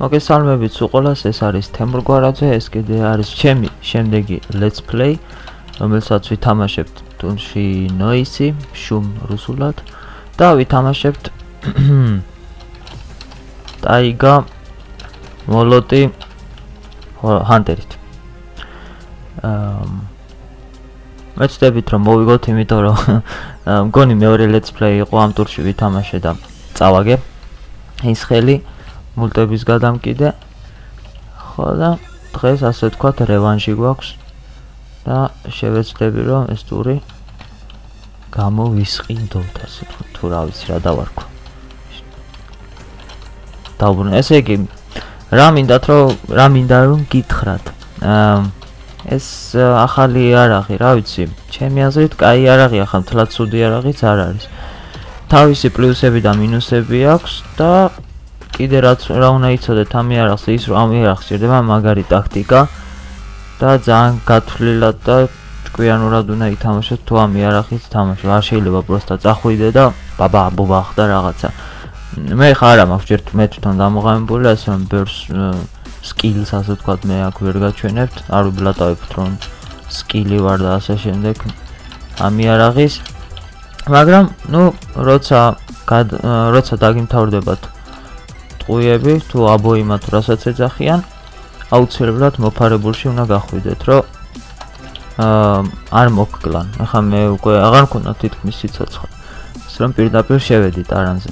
მოგესალმებით უყოლას, ეს არის თემურ გვარაძე, ეს კიდე არის ჩემი შემდეგი let's play, რომელსაც ვითამაშებთ თუნში noisy, შუმ რუსულად და ვითამაშებთ ტაიგა მოლოტი ჰანტერით. აა მეცდებით რომ მოვიგოთ, იმიტომ რომ მგონი მეორე let's play იყო ამ ტურში ვითამაშე და წავაგე ის ხელი მულტების გადამკიდე. ხო და დღეს ასე ვთქვათ რევანში გვაქვს და შევეცდები რომ ეს ტური გამოვისყიდოთ ასე ვთქვათ თუ რა ვიცი რა დავარქვა. დაუბრუნე ესე იგი რა მინდათ რომ რა მინდა რომ გითხრათ. ეს ახალი არაღი რა ვიცი ჩემი აზრით კაი არაღია ხა მთლად ცუდი არაღიც არ არის. თავისი პლუსები და მინუსები აქვს და კიდე რაც რა უნდა იცოდეთ ამ იარაღს ის რომ ამ იარაღს ჭირდება მაგარი ტაქტიკა და ძალიან გათვლილად და ჭკვიანურად უნდა ითამაშოთ თუ ამ იარაღით თამაში არ შეიძლება პროსტა წახვიდე და ბაბა ბუბა ხდა რაღაცა. მე ხარ არა მაქვს ჯერ მე თვითონ დამოღამებული ასე რომ ბერს სკილს ასე ვთქვათ მე აქ ვერ გაჩვენებთ. არ ვიბლატავებთ რომ სკილი ვარ და ასე შემდეგ. ამ იარაღის მაგრამ ნუ როცა როცა დაგიმთავრდებათ ტყუიები თუ აბოიმა თუ რასაც ეძახიან აუცილებლად მოფარებულში უნდა გახვიდეთ რომ აა არ მოგკლან ახლა მე უკვე აღარ მქონდა თითქმის სიცოცხლე ის რომ პირდაპირ შევედით არანზე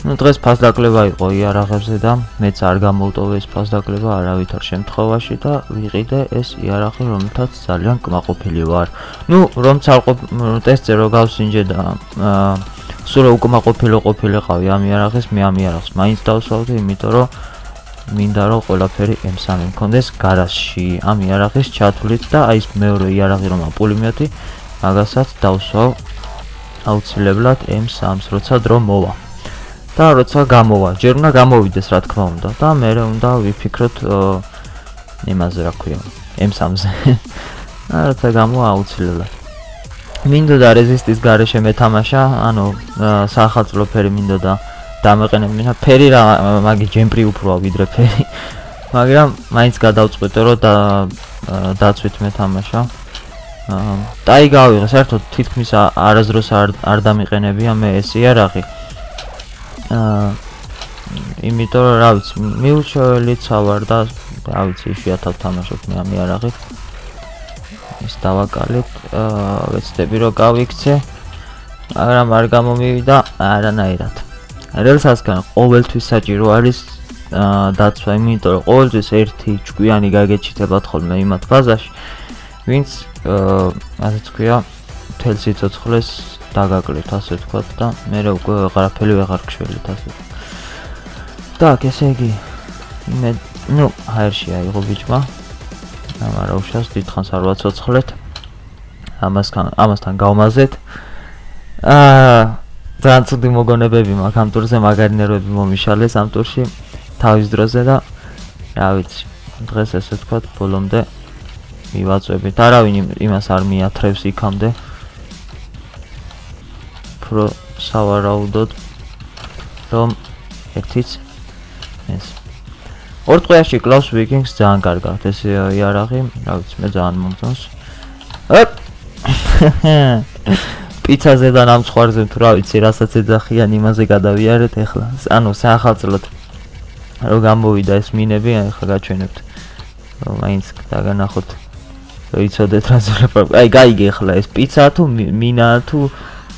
ну დღეს ფასდაკლება იყო იარაღებზე და მეც არ გამოვტოვე ეს ფასდაკლება არავითარ შემთხვევაში და ვიყიდე ეს იარაღი რომელთაც ძალიან კმაყოფილი ვარ ну რომ ცალკე ტესტზე რო გავსინჯე და აა სულ უკმაყოფილო ყოფილიყავი ამ იარაღის მე ამ იარაღს მაინც დავსვავდი იმიტომ რომ მინდა რომ ყველაფერი M3 მქონდეს გარაჟში ამ იარაღის ჩათვლით და აი ეს მეორე იარაღი რომ პულიმეტი მაგასაც დავსვავ აუცილებლად M3-ს როცა დრო მოვა. და როცა გამოვა. ჯერ უნდა გამოვიდეს რა თქმა უნდა. და მე უნდა ვიფიქროთ იმაზე რა ქვია M3-ზე როცა გამოვა აუცილებლად მინდოდა რეზისტის გარეშე მეთამაშა, ანუ საახალწლო ფერი მინდოდა დამეყენებინა. ფერი რა მაგი ჯემპრი უფროა ვიდრე ფერი. მაგრამ მაინც გადავწყვიტე რომ და დაცვით მეთამაშა. აა დაი გავიღე, საერთოდ თითქმის არაზროს არ არ დამიყენებია მე ეს იარაღი. აა იმიტომ რომ რა ვიცი, მიუჩვევლიც ავარ და რა ვიცი, შეათავ თამაშობ მე ამ იარაღით. ის დავაკალეთ. აა ვეცდები რომ გავიქცე. მაგრამ არ გამომივიდა არანაირად. რელსასგან ყოველთვის საჭირო არის აა დაცვა, იმიტომ რომ ყოველთვის ერთი ჭკვიანი გაგეჩიტებათ ხოლმე იმათ ფაზაში, ვინც აა ასე თქვია, თელ სიცოცხლეს დაგაკლებთ, ასე ვთქვათ და მე რა უკვე აღარაფერი ვეღარ გშველით ასე. так, ესე იგი მე ну, ჰაერში აიღო ბიჭმა. ამარა უშავს დიდხანს არ ვაცოცხლეთ. ამასთან ამასთან გავმაზეთ. აა ძალიან ცუდი მოგონებები მაქვს ამ ტურზე, მაგარი ნერვები მომიშალეს ამ ტურში თავის დროზე და რა ვიცი, დღეს ესე თქვა ბოლომდე მივაწვევით. არავინ იმას არ მიათრევს იქამდე. პრო სავარაუდოდ რომ ერთიც ეს ორ ტყეაში კლავს ვიკინგს ძალიან კარგად ეს იარაღი, რა ვიცი, მე ძალიან მომწონს. ოპ! პიცაზე და ნამცხვარზე თუ რა ვიცი, რასაც ეძახიან, იმაზე გადავიარეთ ახლა. ანუ საახალწლოდ რო გამოვიდა ეს მინები, ახლა გაჩვენებთ. რომ მაინც დაგანახოთ. იცოდეთ რა ზრება. აი, გაიგე ახლა ეს პიცა თუ მინა თუ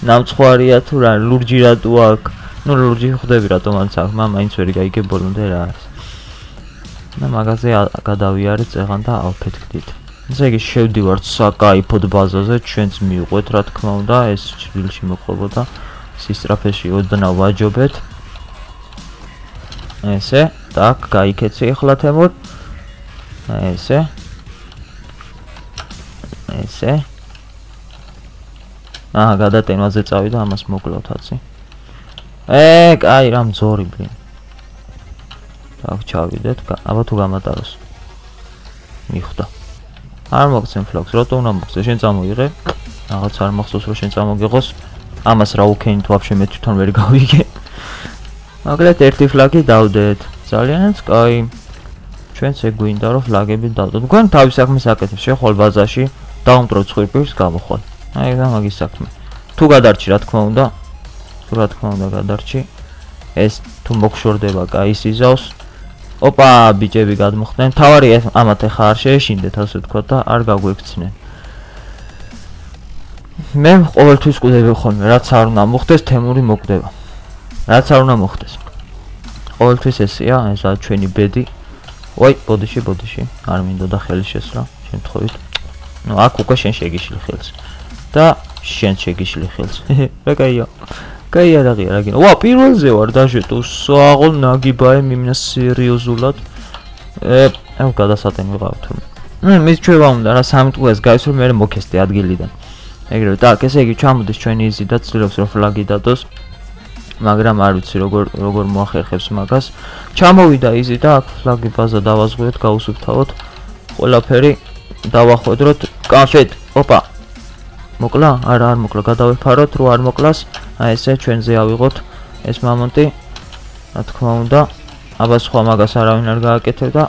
ნამცხვარია თუ რა ლურჯი რატო აქვს? ნუ ლურჯი ხვდები რატომაც აქვს, მაინც ვერ გაიგე ბოლომდე რა არის. და მაგაზე გადავიარეთ წეღან და ავფეთქდით. ესე იგი შევდივართ საკაიფოდ ბაზაზე, ჩვენც მიუყვეთ რა თქმა უნდა, ეს ჭრილში მოყვებოდა სისტრაფეში ოდნა ვაჯობეთ. ესე, так, გაიქეცი ახლა თემურ. ესე. ესე. აა, გადატენვაზე წავიდა, ამას მოკლავთ აცი. ე, კაი, რა მძორი ბლინ. აქ ჩავიდეთ, აბა თუ გამატაროს. მიხვდა. არ მოგცემ ფლოქს, რატო უნდა მოგცე? შენ წამოიღე. რაღაც არ მახსოვს რომ შენ წამოგიღოს. ამას რა უქენით ვაფშე მე თვითონ ვერ გავიგე. მაგალითად ერთი ფლაგი დავდეთ. ძალიანაც კაი. ჩვენც ეგ გვინდა რომ ფლაგები დავდოთ. თქვენ თავის საქმეს აკეთებს, შეხვალ ბაზაში, დაუმტრო ცხვირპირს გამოხვალ. აი და მაგის საქმე. თუ გადარჩი, რა თქმა უნდა. თუ რა თქმა უნდა გადარჩი. ეს თუ მოგშორდება, კაი სიზავს. ოპა ბიჭები გადმოხდნენ. თავარი ამათ ახლა არ შეეშინდეთ ასე ვთქვათ და არ გაგვექცნენ. მე ყოველთვის ყუდები ხოლმე რაც არ უნდა მოხდეს თემური მოკვდება. რაც არ უნდა მოხდეს. ყოველთვის ესეა ესა ჩვენი ბედი. ой ბოდიში ბოდიში. არ მინდოდა ხელი შესრა შემთხვევით ნუ აქ უკვე შენ შეგიშლი ხელს. და შენ შეგიშლი ხელს. რა кайო კაი არაღია რაგინო. ვა, პირველზე ვარ დაჟეტო. საღოლ ნაგიბაე მიმნა სერიოზულად. ე, ამ გადასატენი ვიყავთ თურმე. ნუ მის ჩვევა უნდა რა სამიტყვეს გაიცურ მე მოქესტე ადგილიდან. ეგრევე, так, ესე იგი ჩამოდის ჩვენი იზი და ცდილობს რომ ფლაგი დადოს. მაგრამ არ ვიცი როგორ როგორ მოახერხებს მაგას. ჩამოვიდა იზი და აქ ფლაგი ბაზა დავაზღვიოთ, გაუსუფთავოთ. ყველაფერი დავახვედროთ. კანფეტ. ოპა. მოკლა? არა, არ მოკლა. გადავეფაროთ, რო არ მოკლას. აი ესე ჩვენზე ავიღოთ ეს მომენტი. რა თქმა უნდა. აბა სხვა მაგას არავინ არ გააკეთებ და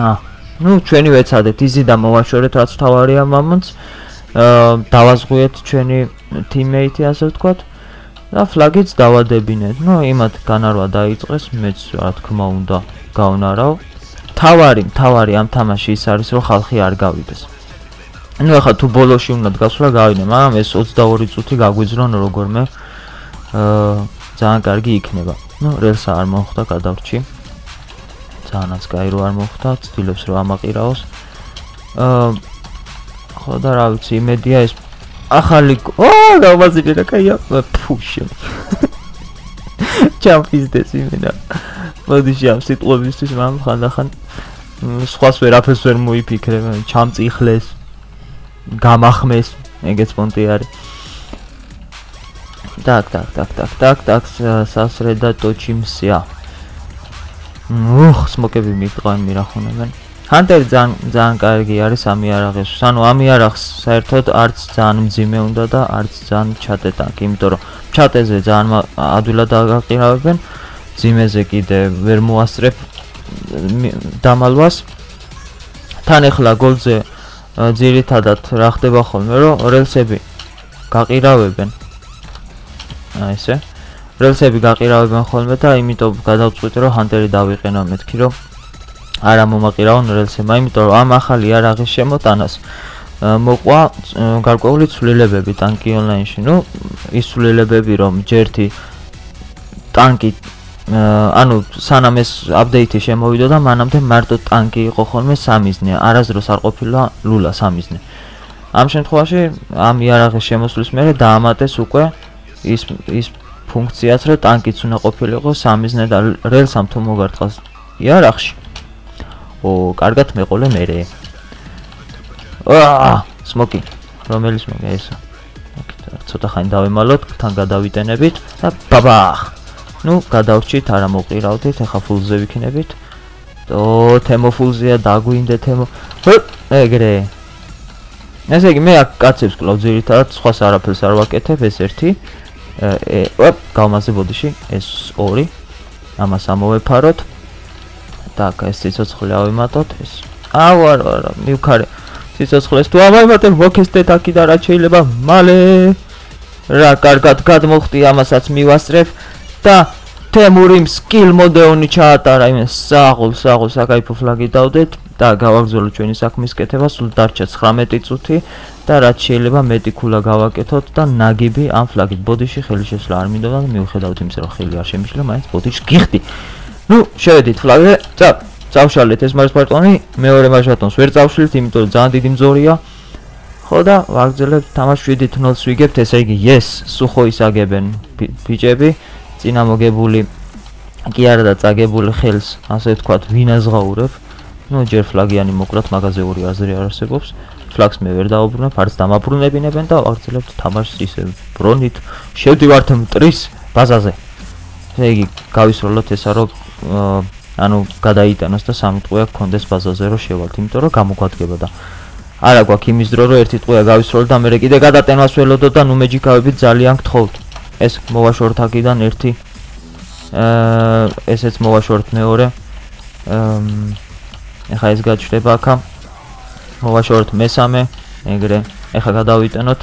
აა ну ჩვენი ვეცადეთ იზი და მოვაშორეთ რაც თავარია მომენტს. აა დავაზღვიეთ ჩვენი ტიმეიტი ასე ვთქვათ. და ფლაგიც დავადებინეთ. ნუ იმათ განარვა დაიწყეს, მეც რა თქმა უნდა გავნარავ. თავარი, თავარი ამ თამაში ის არის, რომ ხალხი არ გავიდეს. ну ახლა თუ ბოლოში უნდა დგასვლა გავინე, მაგრამ ეს 22 წუთი გაგვიძრონ როგორმე აა ძალიან კარგი იქნება. ну რელსა არ მომხდა გადავრჩი. ძალიანაც კაი რო არ მომხდა, ცდილობს რომ ამაყირაოს. აა ხო და რა ვიცი, იმედია ეს ახალი ო გავაზიდე რა кайა ფუში. ჩამფიზდეს იმენა. მოდი შევ სიტყვებისთვის მამ ხანდახან სხვას ვერაფერს ვერ მოიფიქრე, ჩამწიხლეს. გამახმეს ეგეც პონტი არის так так так так так так სასრე და ტოჩიმსია უხ სმოკები მიყრან მირახონებენ ჰანტერი ძალიან ძალიან კარგი არის ამი არაღის. ანუ ამი არაღს საერთოდ არც ძალიან მძიმე უნდა და არც ძალიან ჩატე ტანკი, იმიტომ რომ ჩატეზე ძალიან ადვილად აღაყირავებენ. ძიმეზე კიდე ვერ მოასწრებ დამალვას. თან ახლა გოლზე ძირითადად რა ხდება ხოლმე, რომ რელსები გაყირავებენ. აი ესე. რელსები გაყირავებენ ხოლმე და იმიტომ გადავწყვიტე რომ ჰანტერი დავიყენო მეთქი რომ არა მომაყირავონ რელსება, იმიტომ რომ ამ ახალი არაღის შემოტანას მოყვა გარკვეული ცვლილებები ტანკი ონლაინში. ნუ ის ცვლილებები რომ ჯერთი ტანკი ანუ სანამ ეს აპდეიტი შემოვიდა და მანამდე მარტო ტანკი იყო ხოლმე სამიზნე, არასდროს არ ყოფილა ლულა სამიზნე. ამ შემთხვევაში ამ იარაღის შემოსვლის მერე დაამატეს უკვე ის ის ფუნქციაც, რომ ტანკიც უნდა ყოფილიყო სამიზნე და რელსამ თუ მოგარტყას იარაღში ო, კარგად მეყოლე მერე. აა, სმოკი. რომელი სმოკი ეს? ოკეი, ცოტა ხანი დავემალოთ, თან გადავიტენებით და ბაბახ. ну გადავრჩით არა მოყირავდით ახლა ფულზე ვიქნებით. ო თემო ფულზეა დაგვინდა თემო. ეგრე. ესე იგი მე აქ კაცებს კლავ ძირითადად სხვას არაფერს არ ვაკეთებ ეს ერთი. ე გავმაზე ბოდიში ეს ორი. ამას ამოვეფაროთ. და აქ ეს სიცოცხლე ავემატოთ ეს. აუ არა არა მივქარე. სიცოცხლეს თუ ამაიმატებ მოქესტეთ აქი და რაც შეიძლება მალე. რა კარგად გადმოხდი ამასაც მივასწრებ. და თემურიმ სკილ მოდეონი ჩაატარა იმას საღულ საღულ საკაიფო ფლაგი დავდეთ და გავაგზავნოთ ჩვენი საქმის კეთება სულ დარჩა 19 წუთი და რაც შეიძლება მეტი ქულა გავაკეთოთ და ნაგიბი ამ ფლაგით ბოდიში ხელი შესვლა არ მინდოდა და მივხედავთ იმის რომ ხელი არ შემიშლა მაინც ბოდიში გიხდი ну, შევედით ფლაგზე. წა, წავშალეთ ეს მარსპარტონი, მეორე მარსპარტონს ვერ წავშლით, იმიტომ რომ ძალიან დიდი მძორია. ხო და ვაგრძელებთ თამაშ 7-0-ს ვიგებთ, ესე იგი, yes, სუხოის აგებენ ბიჭები, წინამოგებული კი არა და წაგებული ხელს, ასე ვთქვათ, ვინაზღაურებ. ну, ჯერ ფლაგიანი მოკლათ, მაგაზე ორი აზრი არ არსებობს. ფლაგს მე ვერ დაუბრუნებ, არც დამაბრუნებინებენ და ვაგრძელებთ თამაშს ისე ბრონით. შევდივართ მტრის ბაზაზე. ესე იგი, გავისროლოთ ესა რომ ანუ გადაიტანოს და სამი ტყუა გქონდეს ბაზაზე რომ შევალთ, იმიტომ რომ გამოგვადგება და არა გვაქვს იმის დრო რომ ერთი ტყუა გავისროლოთ და მე კიდე გადატენვას ველოდო და ნუ მეჯიკავებით ძალიან გთხოვთ. ეს მოვაშორთ აქედან ერთი აა ესეც მოვაშორეთ მეორე. აა ეხა ეს გაჩნდება აქა. მოვაშორეთ მესამე, ეგრე. ეხა გადავიტანოთ.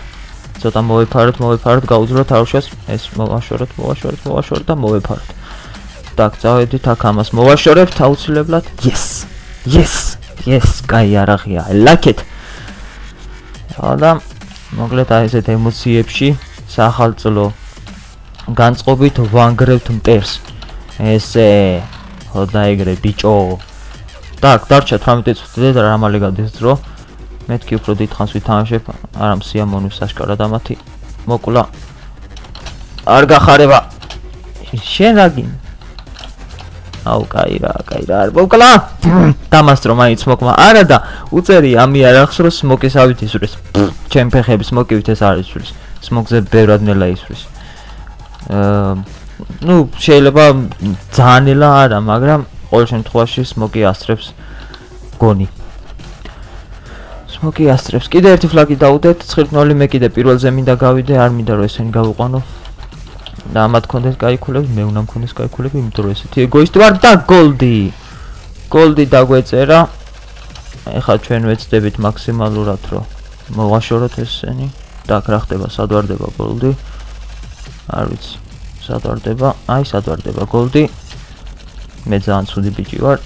ცოტა მოვიფაროთ, მოვიფაროთ, გაუძლოთ აუშას. ეს მოვაშორეთ, მოვაშორეთ, მოვაშორეთ და მოვიფაროთ. так, წავედით აქ ამას მოვაშორებთ აუცილებლად. Yes. Yes. Yes, კაი არაღია. I like it. და მოკლედ აი ესეთ ემოციებში სახალწლო განწყობით ვანგრევთ მტერს. ესე ხოდა ეგრე ბიჭო. так, დარჩა 18 წუთი და რა მალე გადის დრო. მეთქი უფრო დიდხანს ვითამაშებ, არა მსიამოვნებს აშკარად ამათი. მოკლა. არ გახარება. შენ რაგინ? აუ, кай რა, кай რა. მოკლა. დამასტრო მაინც მოკმა. არა და უწერი ამი არ ახსროს მოკესავით ისვრის. ჩემ ფეხების მოკივით ეს არის ისვრის. სმოგზე ბევრად ნელა ისვრის. ну შეიძლება ძანელა არა, მაგრამ ყოველ შემთხვევაში smoki ასტრებს გონი. smoki ასტრებს. კიდე ერთი ფლაგი დაუდეთ, 19 მე კიდე პირველზე მინდა გავიდე, არ მინდა რომ ესენი გავიყვანო. და ამათ კონდეს кайკულები, მე უნდა მქონდეს кайკულები, იმიტომ რომ ესეთი ეგოისტი ვარ და გოლდი. გოლდი დაგვეწერა. ეხლა ჩვენ ვეცდებით მაქსიმალურად რომ მოვაშოროთ ესენი. და აქ რა ხდება, სად ვარდება გოლდი? არ ვიცი. სატვარდება, აი სატვარდება გოლდი. მე ძალიან ცუდი ბიჭი ვარ.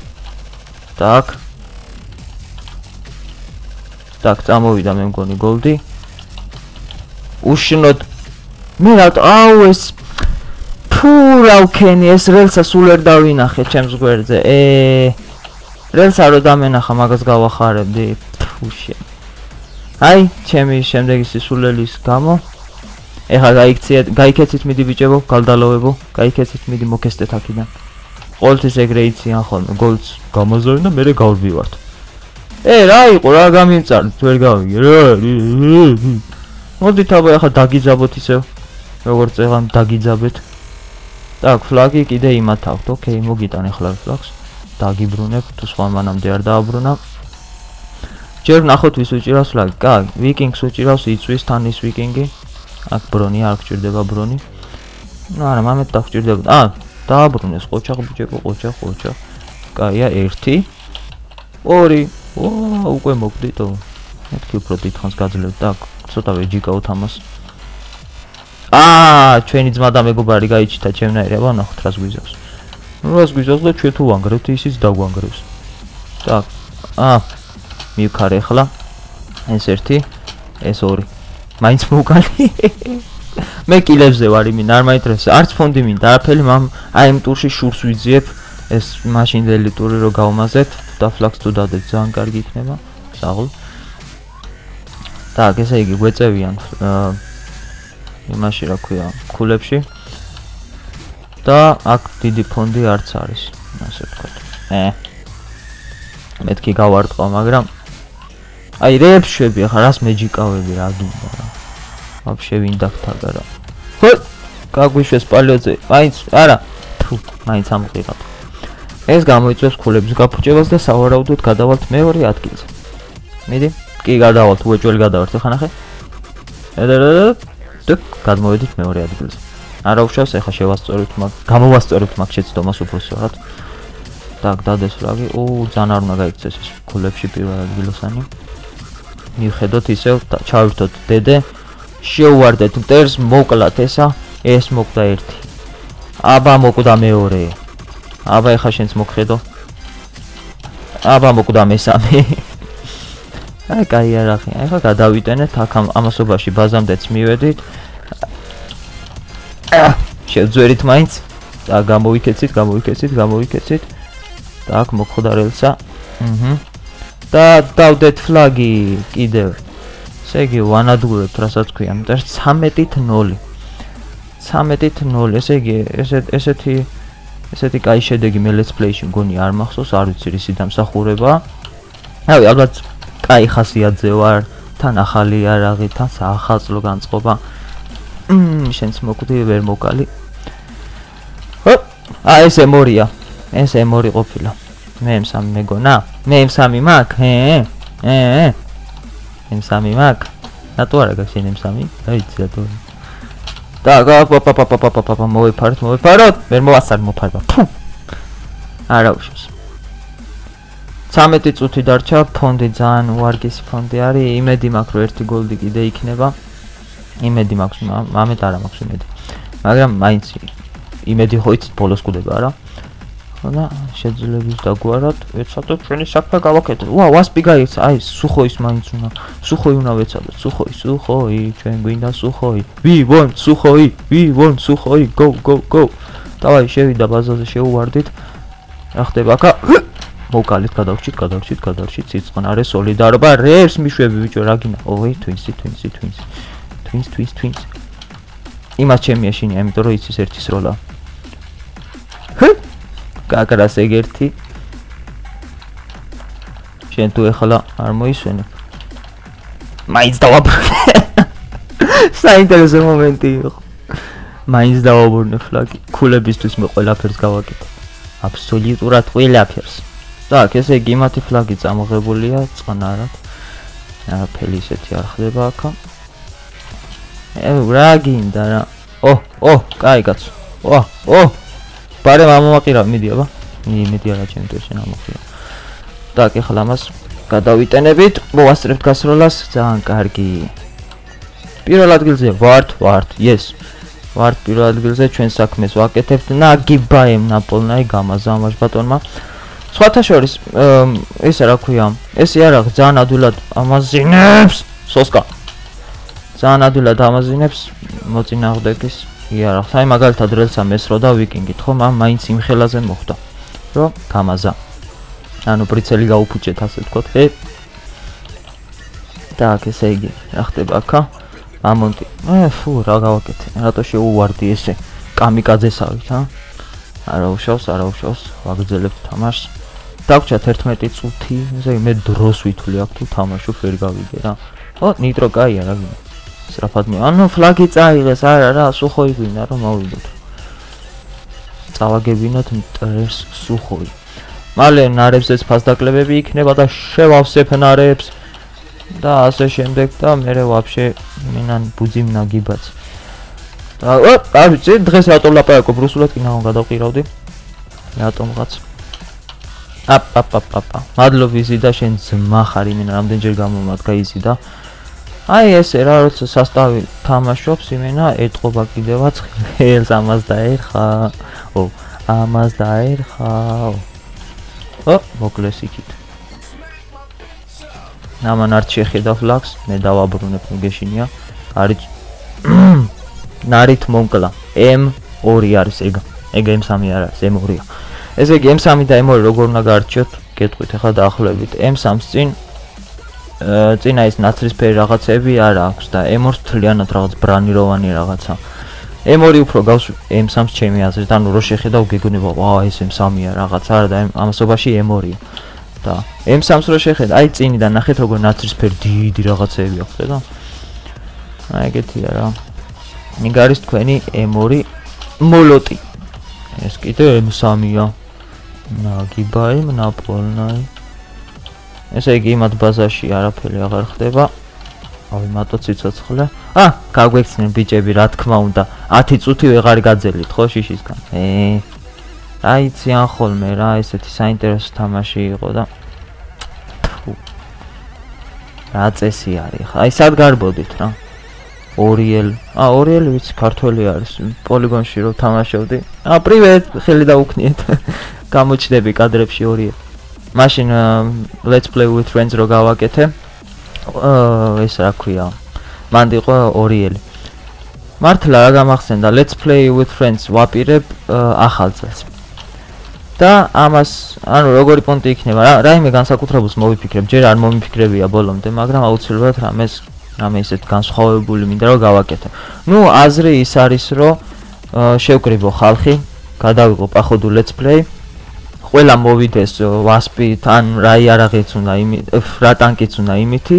так. так, წამოვიდა მე მგონი გოლდი. უშნოდ მე რატო აუ ეს ფუ რა ვქენი ეს რელსა სულ ვერ დავინახე ჩემს გვერდზე. ე რელსა რო დამენახა მაგას გავახარებდი. ფუ შე. აი, ჩემი შემდეგი სისულელის გამო ეხლა გაიქციეთ, გაიქეცით მიდი ბიჭებო, გალდალოვებო, გაიქეცით მიდი მოკესტეთ აქიდან. ყოველთვის ეგრე იციან ხოლმე, გოლს გამოზორენ და მერე გავვივართ. ე, რა იყო, რა გამიმწარდ, ვერ გავიგე. მოდით აბა ეხლა დაგიძაბოთ ისევ. როგორც ეხლა დაგიძაბეთ. так, ფლაგი კიდე იმათავთ. ოკეი, მოგიტან ეხლა ფლაგს. დაგიბრუნებ, თუ სხვა მანამდე არ დააბრუნა. ჯერ ნახოთ ვის უჭირავს ფლაგი. კა, ვიკინგს უჭირავს იწვის თან ის ვიკინგი. აქ ბრონი არ გჭირდება ბრონი. ну არა მამეთ დაგჭირდება. აა დააბრუნეს ყოჩაღ ბიჭებო ყოჩაღ ყოჩაღ. კაია 1 2 ო უკვე მოგდიტო. მეთქი უფრო დიდხანს გაძლევ და ცოტა ვეჯიკაოთ ამას. აა ჩვენი ძმა და მეგობარი გაიჩიტა ჩემნაირი აბა ნახოთ რას გვიზავს. ну რას გვიზავს და ჩვენ თუ ვანგრევთ ისიც დაგვანგრევს. так აა მივქარე ახლა ეს 1 ეს 2 მაინც მოგალი მე კილებზე ვარ იმინ არ მაინტერეს არც ფონდი მინდა არაფერი მამ აი ამ ტურში შურს ვიძიებ ეს მაშინდელი ტური რო გავმაზეთ და ფლაქს თუ დადეთ ძალიან კარგი იქნება საღოლ так ესე იგი გვეწევიან იმაში რა ქვია ქულებში და აქ დიდი ფონდი არც არის ასე ვთქვათ ე მეთქი გავარტყა მაგრამ აი რეფშვები ახლა რას მეჯიკავები რა დუმბა რა ვაფშე ვინ დაგთაგა რა ხო გაგვიშვეს პალიოზე მაინც არა თუ მაინც ამღიღათ ეს გამოიწვევს ქულების გაფუჭებას და სავარაუდოდ გადავალთ მეორე ადგილზე მიდი კი გადავალთ უეჭველი გადავართ ხა ნახე და გადმოვედით მეორე ადგილზე არა უშავს ეხა შევასწორებთ მაგ გამოვასწორებთ მაგ შეცდომას უფრო სწორად так დადეს რაგი ო ძალიან არ უნდა გაიქცეს ეს ქულებში პირველ ადგილოსანი მიხედოთ ისევ ჩავირთოთ დედე შეუვარდეთ მტერს მოკლათ ესა? ეს მოკვდა ერთი. აბა მოკვდა მეორე. აბა ეხა შენც მოგხედო აბა მოკვდა მესამე. აი კაი არახი ეხა გადავიტენეთ აქ ამასობაში ბაზამდეც მივედით. შევძვერით მაინც. და გამოვიქეცით გამოვიქეცით გამოვიქეცით. და აქ მოხდა რელსა. აჰა და დავდეთ ფლაგი კიდევ. ესე იგი ვანადგურებთ, რასაც ქვია, მეტად 13-ით 0. 13-ით 0. ესე იგი ესეთ ესეთი ესეთი кай შედეგი მე let's play-ში მგონი არ მახსოვს, არ ვიცი რისი დამსახურება. რავი, ალბათ кай ხასიათზე ვარ, თან ახალი არაღი, თან საახალწლო განწყობა. მმ, შენც მოკვდი ვერ მოკალი. ჰო, აი ეს ემორია. ეს ემორი ყოფილა. მე M3 მეგონა? მე M3 მაქვს? ჰე? ე? M3 მაქვს? რატო არა გაქვს შენ M3? რა ვიცი რატო. და გაპაპაპაპაპაპაპა მოიფარეთ, მოიფაროთ. ვერ მოვასარ მოფარდა. ფუ. არა უშვის. 13 წუთი დარჩა, ფონდი ძალიან უარგესი ფონდი არის. იმედი მაქვს რომ ერთი გოლდი კიდე იქნება. იმედი მაქვს, ამეთ არა მაქვს იმედი. მაგრამ მაინც იმედი ხო იცით ბოლოს გუდება რა. ხოდა შეძლებს დაგვარად, ეცადო ჩვენი საქმე გავაკეთოთ. ვა, ვასპი გაიქც, აი, სუხოის მაინც უნდა. სუხოი უნდა ვეცადოთ, სუხოი, სუხოი, ჩვენ გვინდა სუხოი. ვი ვონ სუხოი, ვი ვონ სუხოი, გო გო გო. დავაი შევიდა ბაზაზე შეუვარდით. რა ხდება აქა? მოკალით გადავჭით, გადავჭით, გადავჭით, სიწყნარე სოლიდარობა, რევს მიშვები ბიჭო, რა გინდა? ოი, twins, twins, twins. twins, twins, twins. იმას ჩემი ეშინია, იმიტომ რომ იცის ერთის როლა. ჰე? კაკრას ეგერთი. შენ თუ ეხლა არ მოისვენებ. მაინც დავაბრუნე. საინტერესო მომენტი იყო. მაინც დავაბრუნე ფლაგი. ქულებისთვის მე ყველაფერს გავაკეთე. აბსოლუტურად ყველაფერს. так, ესე იგი იმათი ფლაგი წამოღებულია წყნარად. არაფერი ისეთი არ ხდება აქა. ე რა გინდა რა? ო, ო, კაი კაცო. ო, ო. პარე მამაყირა, მიდი აბა. მი მიდი არა ჩემ თუ შენ ამოხია. так, ეხლა ამას გადავიტენებით, მოვასწრებთ გასროლას, ძალიან კარგი. პირველ ადგილზე ვართ, ვართ, yes. ვართ პირველ ადგილზე ჩვენ საქმეს ვაკეთებთ. ნაგიბაემ ნაპოლნაი გამაზამაშ ბატონმა. სხვათა შორის, ესე რა ქვია, ესე არა, ძალიან ადვილად ამაზინებს. სოსკა. ძალიან ადვილად ამაზინებს მოწინააღმდეგის იარაღს. აი მაგალითად რელსა მესრო და ვიკინგით, ხო, მამ მაინც იმ ხელაზე მოხვდა. რომ გამაზა. ანუ პრიცელი გაუფუჭეთ, ასე ვთქვათ. ჰე. так, ესე იგი, რა ხდება აქა? ამონტი. ე, ფუ, რა გავაკეთე? რატო შეუვარდი ესე? კამიკაძესავით, ა? არა უშავს, არა უშავს. ვაგრძელებთ თამაშს. დაგჭათ 11 წუთი, ესე მე დროს ვითვლი აქ თუ თამაშო ვერ გავიგე რა. ო, ნიტრო კაია რა გინდა? სწრაფად მე ანუ ფლაგი წაიღეს არა რა სუხოი გვინდა რომ მოვიდოთ. წავაგებინოთ მტრეს სუხოი. მალე ნარებსაც ფასდაკლებები იქნება და შევავსებ ნარებს. და ასე შემდეგ და მე ვაფშე მენან ბუძიმ ნაგიბაც. და ო აი ძე დღეს რატომ ლაპარაკობ რუსულად კი ნაო გადავყირავდი რატომღაც აპაპაპაპა. მადლობ იზიდა შენ ძმა ხარ იმენ რამდენჯერ გამომადგა იზიდა აი ესე რა როცა სასტავი თამაშობს იმენა ეთყობა კიდევაც ხელს ამას დაერხა. ო ამას დაერხა. ო მოკლეს იქით. ნამან არ შეხედა ფლაქს მე დავაბრუნებ მოგეშინია არის ნარით მომკლა M2 არის ეგ ეგ M3 არა M2-ია ესე იგი M3 და M2 როგორ უნდა გარჩიოთ? გეტყვით ახლა დაახლოებით. M3-ს წინ წინა ის ნაცრისფერი რაღაცები არ აქვს და M2-ს თლიანად რაღაც ბრანიროვანი რაღაცა. M2 უფრო გავს M3-ს ჩემი აზრით, ანუ რო შეხედავ გეგონება, ვაა ეს M3-ია რაღაცა, არა და ამასობაში M2-ია. და M3-ს რო შეხედა, აი წინიდან ნახეთ როგორ ნაცრისფერი დიდი რაღაცები აქვს, ხედავ? აი ეგეთია რა. ნიგარის თქვენი M2 მოლოტი. ეს კიდე M3-ია. ნაგიბაი, ნაპოლნაი. ესე იგი იმათ ბაზაში არაფერი აღარ ხდება. ავი მარტო ციცოცხლე. ა, გაგვექცნენ ბიჭები, რა თქმა უნდა. 10 წუთი ვეღარ გაძელით, ხო, შიშისგან. ე. აი, ციან ხოლმე რა, ესეთი საინტერესო თამაში იყო და რა წესი არის ხა? აი, სად გარბოდით რა? ორიელ. ა, ორიელი ვიცი, ქართველი არის. პოლიგონში რო თამაშობდი. ა, პრივეტ, ხელი დაუქნიეთ. გამოჩდები კადრებში ორიელი. მაშინ let's play with friends რო გავაკეთე. ეს რა ქვია? მანდ იყო ორი ელი მართლა რა გამახსენდა? Let's play with friends ვაპირებ ახალ წელს. და ამას ანუ როგორი პონტი იქნება? რა რაიმე განსაკუთრებულს მოვიფიქრებ. ჯერ არ მომიფიქრებია ბოლომდე მაგრამ აუცილებლად რამეს რამე ისეთ განსხვავებული მინდა რომ გავაკეთე. ну აზრი ის არის რომ შევკრიბო ხალხი გადავიღო პახოდუ let's play. ყველა მოვიდეს ვასპით ან რა იარაღიც უნდა იმი რა ტანკიც უნდა იმითი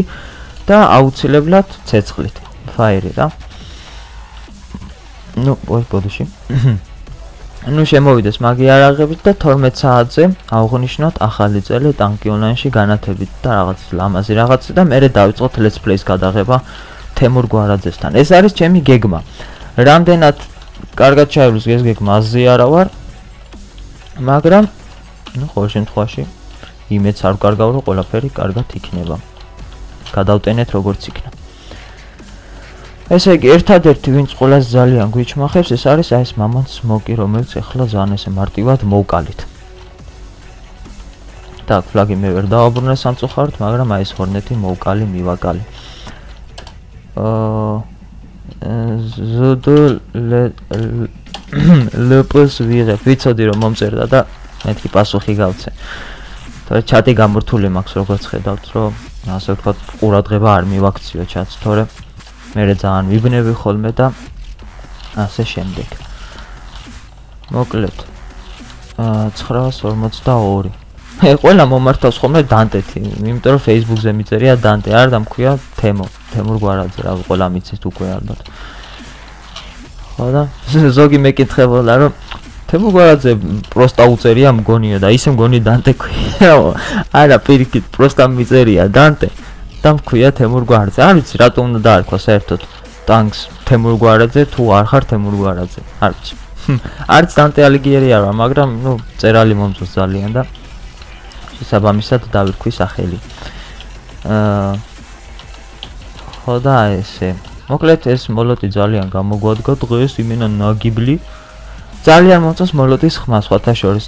და აუცილებლად ცეცხლით ფაერი რა ну ой ბოდიში ну შემოვიდეს მაგი იარაღებით და 12 საათზე აღვნიშნოთ ახალი წელი ტანკი ონლაინში განათებით და რაღაც ლამაზი რაღაც და მე დავიწყოთ let's play-ს გადაღება თემურ გვარაძესთან ეს არის ჩემი გეგმა რამდენად კარგად ჩაივლის გესგეკ მასზე არა ვარ მაგრამ ну ყოველ შემთხვევაში იმეც არ კარგავ რომ ყველაფერი კარგად იქნება გადავტენეთ როგორც იქნა ესე იგი ერთადერთი ვინც ყოველას ძალიან გვიჩმახებს ეს არის აი ეს მამან სმოკი რომელიც ახლა ძალიან ესე მარტივად მოვკალით так флаги მე ვერ დავაბრუნე სამწუხაროდ მაგრამ აი ეს ჰორნეტი მოვკალი მივაკალი აა ზუდ ლეპოს ვიღე ვიცოდი რომ მომწერდა და მეთქი პასუხი გავცე. თორე ჩატი გამორთული მაქვს როგორც ხედავთ რომ ასე ვთქვათ ყურადღება არ მივაქციო ჩატს. თორე მე ძალიან ვიბნები ხოლმე და ასე შემდეგ. მოკლედ. აა 942 მე ყველა მომართავს ხოლმე დანტეთი იმიტომ რომ Facebook-ზე მიწერია დანტე. არ და მქვია თემო. თემურ გვარაძე რა ყველა მიცით უკვე ალბათ. ხო და? ზოგი მეკითხებოდა რომ თემურ გვარაძე პროსტა უწერია მგონია და ისე მგონი დანტე ქვია არა პირიქით პროსტა მიწერია დანტე და მქვია თემურ გვარაძე არ ვიცი რატომ უნდა დაარქვა საერთოდ ტანკს თემურ გვარაძე თუ არ ხარ თემურ გვარაძე არ ვიცი არც დანტე ალიგიერი არა მაგრამ ნუ წერალი მომწონს ძალიან და შესაბამისად დავირქვი სახელი. აა ხო და ესე. მოკლედ ეს მოლოტი ძალიან გამოგვადგა დღეს იმენა ნაგიბლი. ძალიან მოწონს მოლოტის ხმა სხვათა შორის.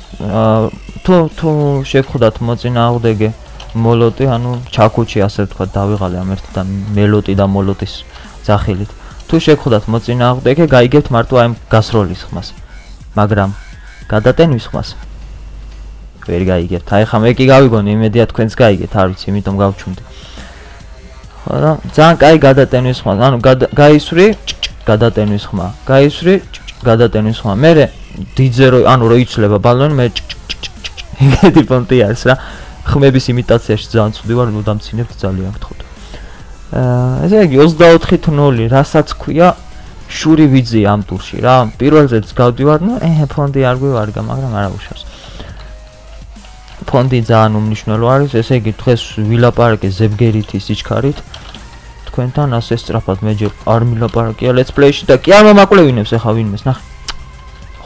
თუ თუ შეგხვდათ მოწინააღმდეგე მოლოტი, ანუ ჩაკუჩი ასე ვთქვა, დავიღალე ამ ერთთან მელოტი და მოლოტის ძახილით. თუ შეგხვდათ მოწინააღმდეგე, გაიგებთ მარტო აი გასროლის ხმას. მაგრამ გადატენვის ხმას ვერ გაიგებთ. აი ხა მე კი გავიგონი, იმედია თქვენც გაიგეთ, არ ვიცი, იმიტომ გავჩუმდი. ხო და ძალიან კაი გადატენვის ხმა, ანუ გაისვრი, გადატენვის ხმა. გაისვრი, გადატენვის ხმა. მე დიძე რო ანუ რო იცლება ბალონი, მე ეგეთი პონტი არის რა. ხმების იმიტაციაში ძალიან ცუდი ვარ, ნუ დამცინებთ ძალიან გთხოვთ. აა ესე იგი 24-0, რასაც ქვია შური ვიძი ამ ტურში რა. პირველზეც გავდივარ, ნუ ეჰე ფონდი არ გვივარგა, მაგრამ არა უშავს. ფონდი ძალიან უმნიშვნელო არის, ესე იგი დღეს ვილაპარაკე ზებგერითი სიჩქარით. თქვენთან ასე სწრაფად მე ჯერ არ მილაპარაკია let's play-ში და კი არ მომაკლევინებს ახლა ვინმეს, ნახე.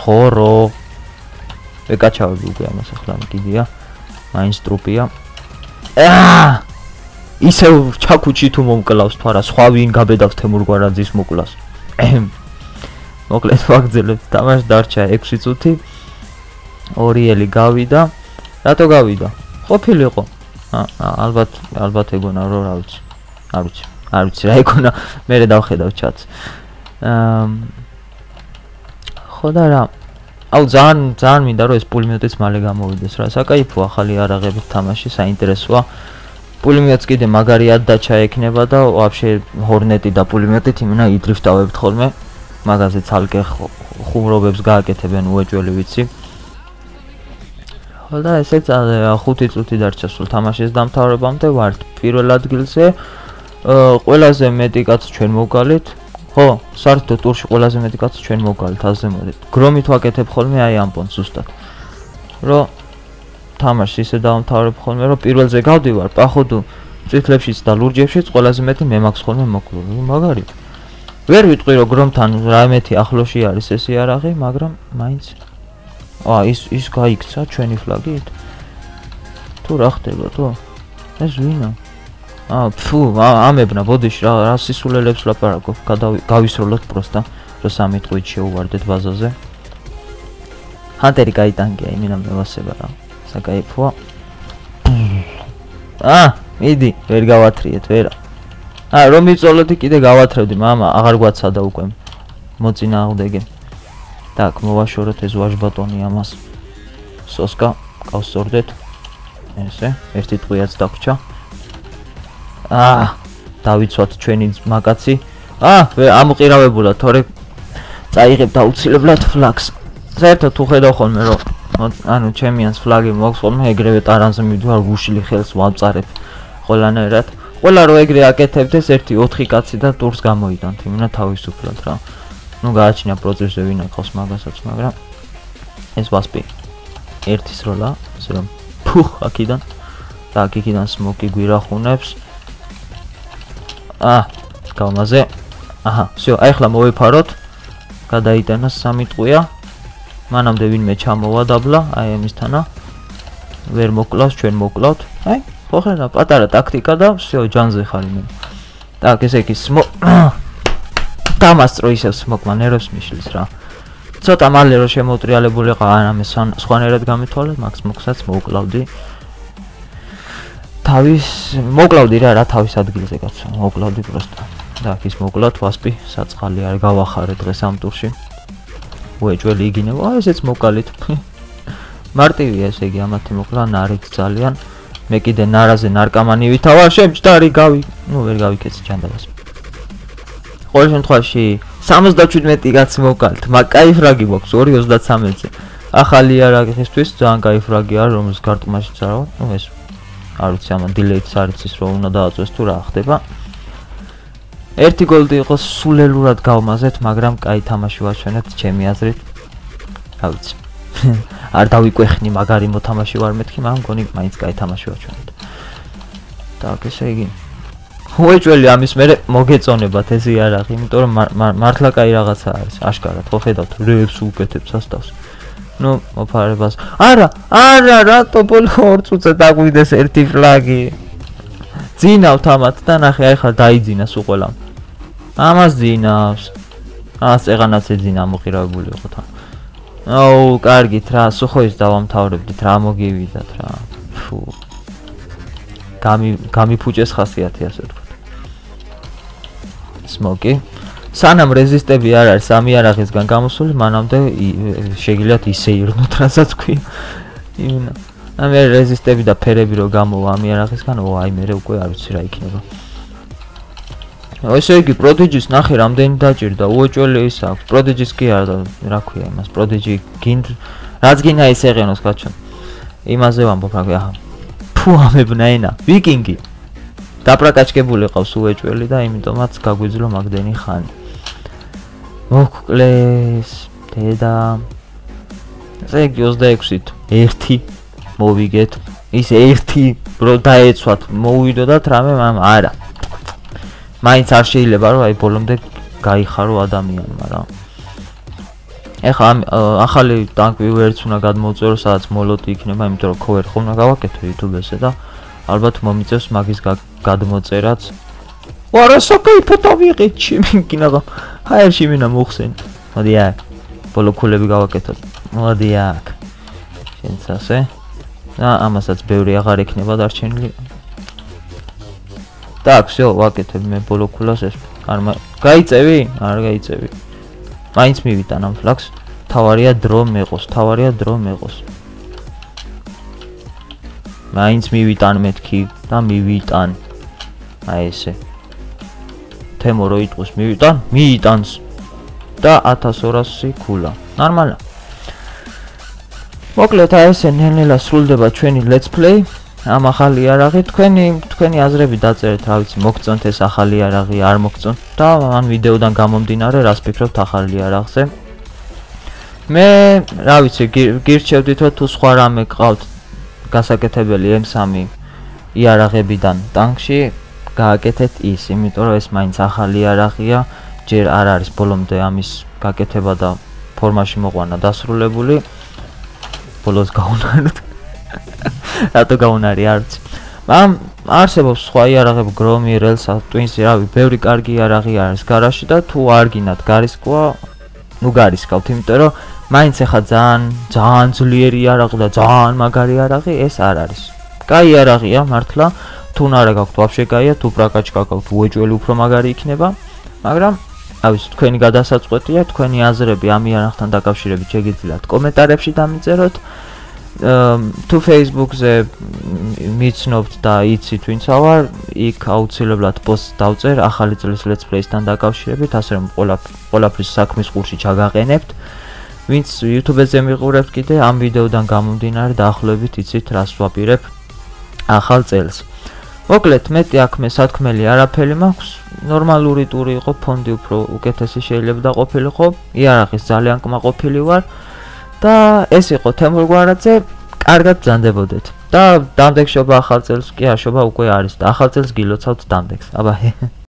ხორო. ეკაჩავები უკვე ამას ახლა მკიდია. მაინც ტრუპია. აა! ისე ჩაკუჩი თუ მომკლავს თუ არა, სხვა ვინ გაბედავს თემურ გვარაძის მოკლას. მოკლედ ვაგზელებთ, თამაში დარჩა 6 წუთი. ორიელი გავიდა. რატო გავიდა? ყოფილიყო. აა ალბათ ალბათ ეგონა რომ რა ვიცი. არ ვიცი. არ ვიცი რა ეგონა. მე რა დავხედავ ჩატს. აა ხო და რა. აუ ძალიან ძალიან მინდა რომ ეს პულიმეტიც მალე გამოვიდეს რა. საკაიფო ახალი არაღებით თამაში საინტერესოა. პულიმეტს კიდე მაგარიად და ჩაექნება და ვაფშე ჰორნეტი და პულიმეტით იმენა იდრიფტავებთ ხოლმე. მაგაზე ცალკე ხუმრობებს გააკეთებენ უეჭველი ვიცი. და ესეც 5 წუთი დარჩა სულ თამაშის დამთავრებამდე ვართ პირველ ადგილზე ყველაზე მეტი კაც ჩვენ მოვგალით ხო საერთოდ ტურში ყველაზე მეტი კაც ჩვენ მოვგალით ასე მოდით გრომით ვაკეთებ ხოლმე აი ამ პონს ზუსტად რომ თამაში ისე დავამთავრებ ხოლმე რომ პირველზე გავდივარ პახოდუ წითლებშიც და ლურჯებშიც ყველაზე მეტი მე მაქვს ხოლმე მოკლული მაგარი ვერ ვიტყვი რომ გრომთან რამეთი ახლოში არის ეს იარაღი მაგრამ მაინც აა ის ის გაიქცა ჩვენი ფლაგით? თუ რა ხდება თუ? ეს ვინა? აა ფუ, ამებნა ბოდიში რა რა სისულელებს ლაპარაკობ, გავისროლოთ პროსტა, რომ სამი ტყვით შეუვარდეთ ბაზაზე. ჰანტერი გაიტანგია, იმინა მევასება რა. საკაიფოა. აა, მიდი, ვერ გავათრიეთ, ვერა. აა, რომ მიწოლოდი კიდე გავათრევდი, мама, აღარ გვაცადა უკვე. მოწინააღმდეგე. так მოვაშოროთ ეს ვაჟ ბატონი ამას სოსკა გავსწორდეთ ესე ერთი ტყვიაც დაგვრჩა აა დავიცვათ ჩვენი მაგაცი აა ამყირავებულა თორე წაიღებ დაუცილებლად ფლაგს. საერთოდ თუ ხედავ ხოლმე რომ ანუ ჩემიანს ფლაგი მოაქვს ხოლმე ეგრევე ტარანზე მიდვარ გუშლი ხელს ვამწარებ. ყველანაირად. ყველა რო ეგრე აკეთებდეს ერთი 4 კაცი და ტურს გამოიდანთ იმენა თავისუფლად რა. ну გააჩინა პროცესზე ვინ აკავს მაგასაც მაგრამ ეს ვასპი. ერთის როლა ასე რომ ფუხ აქიდან და აქიდან სმოკი გვირახუნებს ა გამაზე აჰა всё აი ხლა მოვიფაროთ გადაიტანა სამი ტყვია. მანამდე ვინმე ჩამოვა დაბლა, აი ამისთანა. ვერ მოკლავს, ჩვენ მოკლავთ. აი, ხო ხედა, პატარა ტაქტიკა და всё, ჯანზე ხარ მე. так, ესე იგი სმო დამასტრო ისევ სმოკმა ნერვს მიშლის რა. ცოტა მალე რომ შემოუტრიალებულიყო ან ამე სხვანაირად გამithვალე, მაგს მოხსაც მოუკლავდი. თავის მოკლავდი რა რა თავის ადგილზე კაცო, მოკლავდი პროსტა. და ის მოკლავთ ვასპი, საწყალი არ გავახარე დღეს ამ ტურში. უეჭველი იგინებო, აი ესეც მოკალით. მარტივია ესე იგი ამათი მოკლა ნარიქ ძალიან. მე კიდე ნარაზე ნარკამანი ვითავა, შემჭდარი გავი. ნუ ვერ გავიქეცი ჯანდაბას. ყოველ შემთხვევაში 77 კაც მოკალთ, მაგ кай ფრაგი მოქვს 2.33-ზე. ახალი არაკისთვის ძალიან кай ფრაგი არის, რომელს გარტყმაშიც არა, ნუ ეს არ ვიცი ამ დილეიც არის ის რომ უნდა დააწვეს თუ რა ხდება. ერთი გოლდი იყოს სულელურად გავმაზეთ, მაგრამ кай თამაში ვაჩვენეთ ჩემი აზრით. რა ვიცი. არ დავიკვეხნი მაგარი მოთამაში ვარ მეთქი, მაგრამ გონი მაინც кай თამაში ვაჩვენეთ. და ესე იგი უეჭველი ამის მე მოგეწონებათ ეს იარაღი, იმიტომ რომ მართლა кай რაღაცა არის, აშკარად ხო ხედავთ, რეებს უკეთებს ასტავს. ნუ მოფარებას. არა, არა, რატო ბოლო ორ წუთზე დაგვიდეს ერთი ფლაგი? ძინავთ ამათ და ნახე, აი ხა დაიძინა სულ ყველა. ამას ძინავს. აა წეღანაც ეძინა მოყირავებული იყო თან. აუ, კარგით რა, სულ ხო ის დავამთავრებდით, რა მოგივიდათ რა. ფუ. გამი გამიფუჭეს ხასიათი ასე ვთქვა. სმოკი. სანამ რეზისტები არ არის სამი არაღისგან გამოსული, მანამდე შეგიძლიათ ისე ირნოთ, რასაც ქვია. იმენა. ამე რეზისტები და ფერები რო გამოვა ამი არაღისგან, ო აი მე უკვე არ ვიცი რა იქნება. ესე იგი პროდიჯის ნახე რამდენი დაჭირდა, უეჭველი ის აქვს. პროდიჯის კი არა, რა ქვია იმას, პროდიჯი გინდ რაც გინდა ის ეღენოს კაცო. იმაზე ვამბობ რა ქვია. ფუ ამებნაენა, ვიკინგი. დაპრაკაჭკებული ყავს უეჭველი და იმიტომაც გაგვიძლო მაგდენი ხანი. მოკლეს დედა. ესე 26-ით 1 მოვიგეთ. ის 1 რო დაეცვათ მოვიდოდათ რამე მამ არა. მაინც არ შეიძლება რომ აი ბოლომდე გაიხარო ადამიანმა რა ეხლა ახალი ტანკი ვერც უნდა გადმოწერო სადაც მოლოტი იქნება იმიტომ რომ ქოვერ ხომ უნდა გავაკეთო YouTube-ზე და ალბათ მომიწევს მაგის გადმოწერაც. ვარა საკაი ფოტო ვიღე ჩემი კინაღა. ჰაერში მინა მოხსენ. მოდი აქ. ბოლოკულები გავაკეთოთ. მოდი აქ. შენც ასე. და ამასაც ბევრი აღარ ექნება დარჩენილი. так, всё, ვაკეთებ მე ბოლოკულას ეს. არ გაიწევი? არ გაიწევი. მაინც მივიტან ამ ფლაქს. თავარია დრო მეყოს, თავარია დრო მეყოს. მაინც მივიტან მეთქი და მივიტან აი ესე თემო რო იტყვის მივიტან მიიტანს. და 1200 ქულა. ნორმალა მოკლედ აი ესე ნელ-ნელა სრულდება ჩვენი let's play. ამ ახალი არაღი თქვენი თქვენი აზრები დაწერეთ რა ვიცი მოგწონთ ეს ახალი არაღი არ მოგწონთ. და ამ ვიდეოდან გამომდინარე რას ფიქრობთ ახალი არაღზე მე რა ვიცი გირჩევდით რომ თუ სხვა რამე გყავთ გასაკეთებელი M3 იარაღებიდან ტანკში გააკეთეთ ის, იმიტომ რომ ეს მაინც ახალი იარაღია, ჯერ არ არის ბოლომდე ამის გაკეთება და ფორმაში მოყვანა დასრულებული. ბოლოს გაუნარეთ. რატო გაუნარი არც? ამ არსებობს სხვა იარაღები, გრომი, რელსა, ტვინსი, რავი, ბევრი კარგი იარაღი არის გარაში და თუ არ გინათ გარისკვა, ნუ გარისკავთ, იმიტომ რომ მაინც ახლა ძალიან ძალიან ძლიერი არაღი და ძალიან მაგარი არაღი ეს არ არის. კაი არაღია მართლა, თუ არა გაქვთ ვაფშე კაია, თუ პრაკაჩკა გაქვთ უეჭველი უფრო მაგარი იქნება, მაგრამ ავის თქვენი გადასაწყვეტია, თქვენი აზრები ამ არაღთან დაკავშირებით შეგიძლიათ კომენტარებში დამიწეროთ. თუ Facebook-ზე მიცნობთ და იცით ვინც ავარ, იქ აუცილებლად პოსტ დავწერ ახალი წლის let's play-სთან დაკავშირებით, ასე რომ ყველაფრის საქმის ყურში ჩაგაყენებთ. ვინც YouTube-ზე მიყურებთ კიდე ამ ვიდეოდან გამომდინარე დაახლოებით იცით რას ვაპირებ ახალ წელს. მოკლედ, მეტი აქ მე სათქმელი არაფერი მაქვს. ნორმალური ტური იყო, ფონდი უფრო უკეთესი შეიძლება და ყოფილიყო. იარაღის ძალიან კმაყოფილი ვარ და ეს იყო თემურ გვარაძე. კარგად ბრძანდებოდეთ. და დამდეგშობა ახალ წელს კი აშობა უკვე არის და ახალ წელს გილოცავთ დამდეგს. აბა